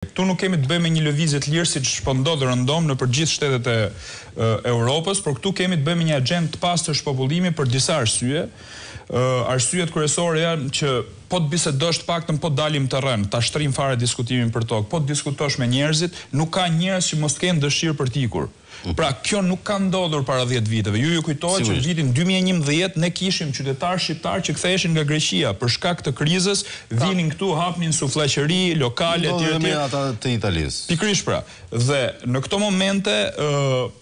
Këtu nuk kemi të bëjmë me një lëvizje të lirë siç po ndodh rëndom nëpër gjithë shtetet e Europës, por këtu kemi të bëjmë me një axhendë të pastër shpopullimi për disa arsye. Arsyet kryesore janë që po të bisedosh të paktën po t'dalim të rremë, ta shtrijmë fare diskutimin për tokë, po të diskutosh me njerëzit, nuk ka njerëz që mos të kenë dëshirë për të ikur. Pra kjo nuk ka ndodhur para dhjetë viteve. Ju ju kujtohet që në vitin dy mijë e njëmbëdhjetë ne kishim qytetarë shqiptarë që ktheheshin nga Greqia për shkak të krizës, vinin këtu, hapnin sufllaqeri, lokale etj. Ndodhi edhe me ata të Italisë. Pikërisht pra. Dhe në këto momente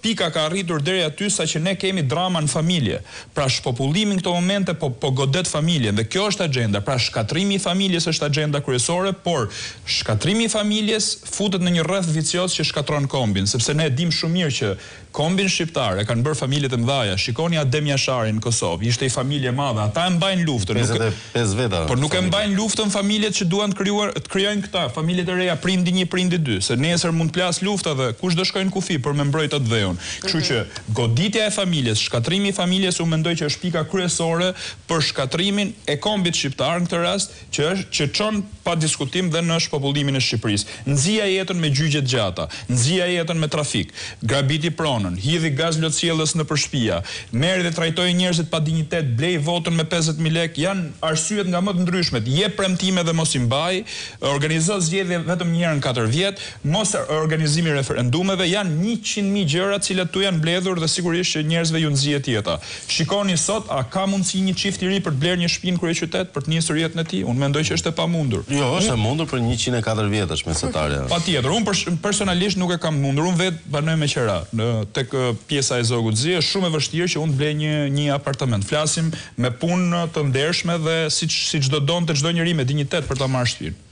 pika ka arritur deri aty saqë ne kemi drama në familje. Pra shpopullimi në këto momente po po godet familjen dhe kjo është axhenda, pra shkatërrimi i familjes është axhenda kryesore, por shkatërrimi i familjes futet në një rreth vicioz që shkatërron kombin, sepse ne e dimë shumë mirë që kombin shqiptar e kanë bërë familjet e mëdhaja, shikoni Adem Jasharin në Kosovë, ishte një familje e madhe, ata e mbajnë luftën, nuk e Pesë veta familje. Por nuk e mbajnë luftën familjet që duan të krijuar, të krijojnë këta, familjet e reja, prindi një, prindi dy, se nesër mund të plasë lufta dhe kush do shkojë në kufi për me mbrojtë atdheun. Kështu që goditja e familjes, shkatërrimi i familjes unë mendoj që është pika kryesore për shkatërrimin e kombit shqiptar në këtë rast, që është, që çon pa diskutim dhe në shpopullimin e Shqipërisë. Nxija jetën me gjyqe të gjata, nxija jetën me trafik, grabiti pronën, hidhi gaz lotsjellës nëpër shtëpia, merri dhe trajtoji njerëzit pa dinjitet, blej votën me pesëdhjetë mijë lekë, janë arsyet nga më të ndryshmet, jep premtime dhe mos i mbaj, organizo zgjedhje vetëm një herë në katër vjet, mosorganizimi i referendumeve, janë njëqind mijë gjëra të cilat t'u janë mbledhur dhe sigurisht që njerëzve ju nxihet jeta. Shikoni sot, a ka mundësi një çift i ri për të blerë një shtëpi në kryeqytet, për të nisur jetën e tij? Unë mendoj që është e pamundur. Jo, është e mundur për njëqind e katër vjetësh mesatarja. Patjetër, unë personalisht nuk e kam mundur. Unë vetë banoj me qera, në tek pjesa e Zogut të Zi, është shumë e vështirë që unë të blej një një apartament. Flasim me punë të ndershme dhe siç siç do donte çdo njeri me dinjitet për ta marrë shtëpinë.